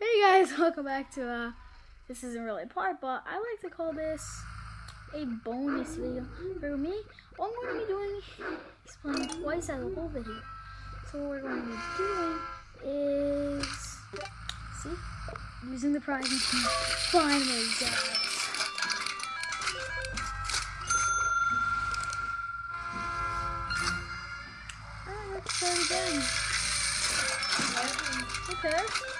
Hey guys, welcome back to uh this isn't really a part, but I like to call this a bonus video. For me, what I'm going to be doing is playing twice as a whole video. So what we're going to be doing is see using the prize machine. Finally guys. Let's try it again. Okay.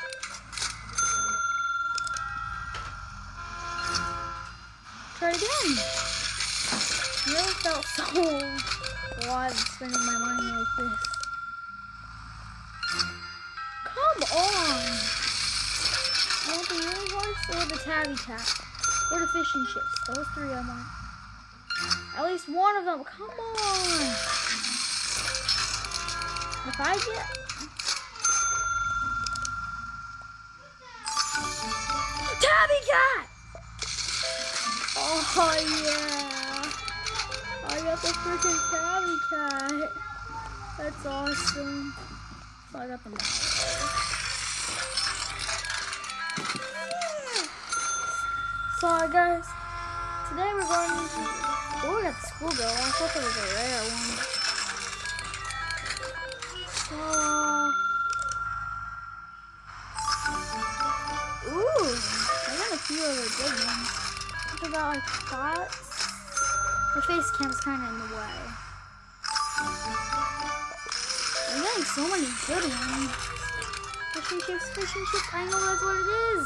Try again. Never felt so alive spending my money like this. Come on! I want the horse or the tabby cat. Or the fishing chips. Those three I want. At least one of them. Come on! If I get Tabby cat! Oh yeah! Oh, I got the freaking tabby cat. That's awesome. So I got the model. So guys, today we're going to oh we got the school bill. I thought that was a rare one. So Ooh, I got a few other big ones. What about like pots? The face cam's kind of in the way. I'm getting so many good ones. Fishing chips, fishing chips. I know that's what it is.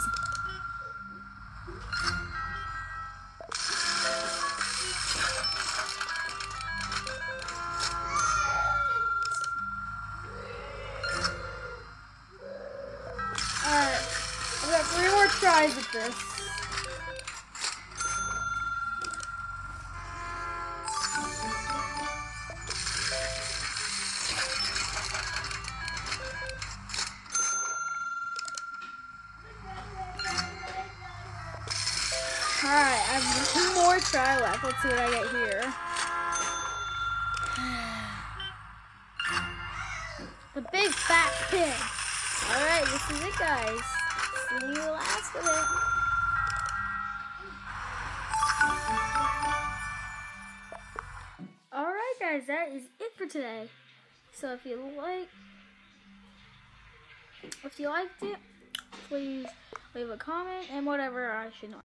Alright, we got three more tries at this. Alright, I have one more try left. Let's see what I get here. The big fat pig. Alright, this is it, guys. See you last of it. Alright, guys, that is it for today. So if you like, if you liked it, please leave a comment and whatever I should know.